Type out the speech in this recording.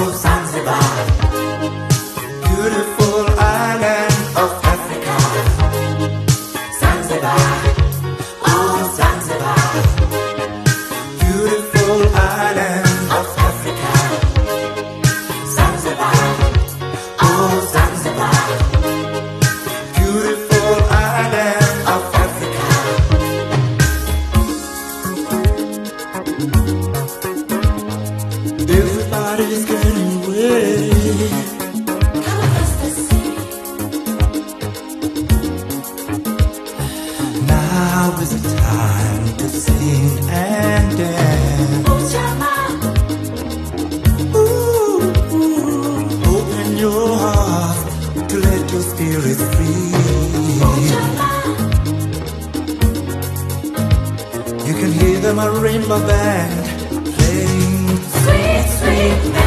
of Zanzibar, beautiful island of Africa. Zanzibar, oh Zanzibar, beautiful island of Africa. Zanzibar, oh Zanzibar, beautiful island. of Everybody's spirit free. You can hear them a rainbow band playing. Sweet, sweet.